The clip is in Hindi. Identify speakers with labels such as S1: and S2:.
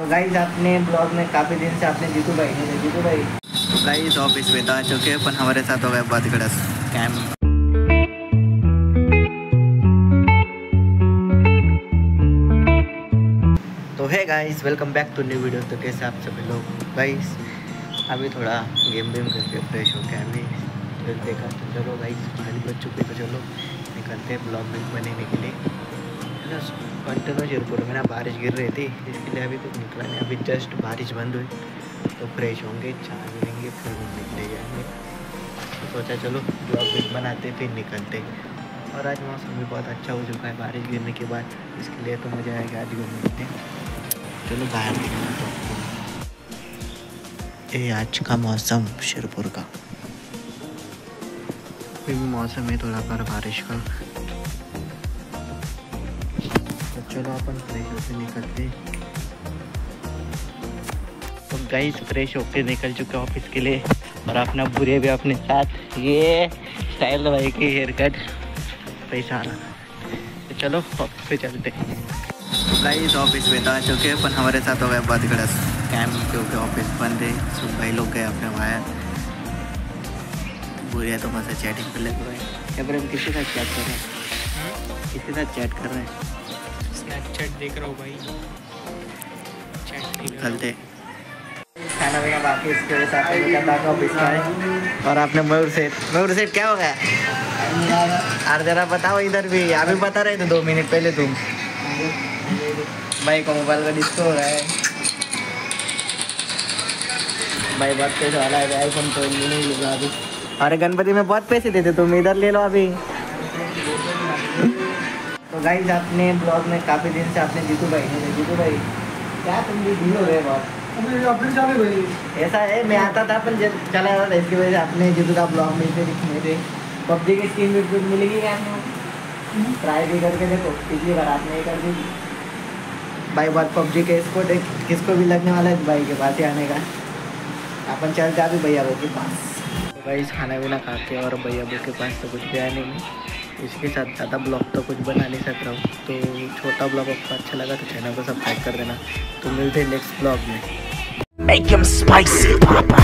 S1: तो गाइज़ आपने ब्लॉग में काफ़ी दिन से आपने जीतू भाई नहीं जीतू भाई।
S2: गाइस ऑफ़िस में तो आ चुके हैं, पर हमारे साथ हो गया बहुत बड़ा स्कैम तो है guys welcome back to new video तो कैसे आप सभी लोग? गाइस अभी थोड़ा गेम वेम करके फ्रेश हो। अभी देखा तो चलो गाइस खाली बच चुके तो चलो, निकलते हैं ब्लॉग में बनाने के लिए। कंटिन्यू शिरपुर में ना बारिश गिर रही थी इसके लिए अभी कुछ निकला नहीं अभी जस्ट बारिश बंद हुई तो फ्रेश होंगे चाय लेंगे फिर घूमने के लिए जाएँगे सोचा चलो ब्लॉग बनाते फिर निकलते और आज मौसम भी बहुत अच्छा हो चुका है बारिश गिरने के बाद इसके लिए तो मज़ा आएगा आज घूमने चलो बाहर निकलना ये आज का मौसम शिरपुर का मौसम है थोड़ा पर बारिश का। चलो अपन फ्रेश होके निकलते तो गाइस फ्रेश होके निकल चुके ऑफ़िस के लिए और अपना बुरे भी अपने साथ। ये स्टाइल भाई की हेयर कट पैसा आ रहा तो चलो ऑफ़िस पे चलते गाइस ऑफ़िस में तो आ चुके हैं पर हमारे साथ हो गया बहुत बड़ा क्योंकि ऑफ़िस बंद है सब भाई लोग गए अपने बाहर। बुरे तो बस चैटिंग कर लेते भाई क्या पर किसके साथ चैट कर रहे हैं? किसी साथ चैट कर रहे हैं?
S3: स्नैपचैट देख रहा हूँ भाई। हूँ।
S2: चलते खाना पीना बाकी इसके वजह से ऑफ़िस और आपने मयूर सेठ मयूर सेठ क्या हो गया? यार जरा बताओ इधर भी अभी बता रहे थे दो मिनट पहले तुम। भाई का मोबाइल का डिस्को हो रहा है। भाई बहुत पैसे वाला है आईफोन तो नहीं लूँगा अभी। अरे गणपति में बहुत पैसे देते तुम इधर ले लो अभी। तो गाइज़ आपने ब्लॉग में काफ़ी दिन से आपने जीतू भाई नहीं जीतू भाई क्या तुम भी भूल हो रहे बहुत ऐसा है मैं आता था अपन जब चला जाता था इसकी वजह से अपने जीतू का ब्लॉग में से दिखने थे पबजी की स्कीम भी कुछ मिलेगी क्या ट्राई भी करके देखो पिछली बार आपने कर दी भाई बात पबजी के इसको देख किसको भी लगने वाला है भाई के पास ही आने का। अपन चल जा भी भैया के पास। तो भाई खाना वाना खा के और भैया वो के पास तो कुछ गया नहीं। इसके साथ ज़्यादा ब्लॉग तो कुछ बना नहीं सक रहा हूँ। तो छोटा ब्लॉग आपको अच्छा लगा तो चैनल को सब्सक्राइब कर देना। तो मिलते हैं नेक्स्ट ब्लॉग में।
S4: Make him spicy, Papa.